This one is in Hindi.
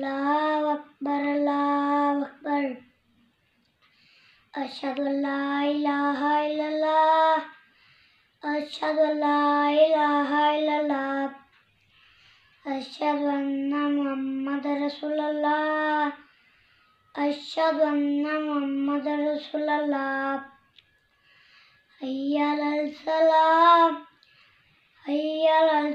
अल्लाह अकबर अल्लाह अकबर। अकबर अशहदु अशहदु मुहम्मद रसूलुल्लाह। अशहदु मुहम्मद रसूलुल्लाह। हैया अल सलाम हैया अल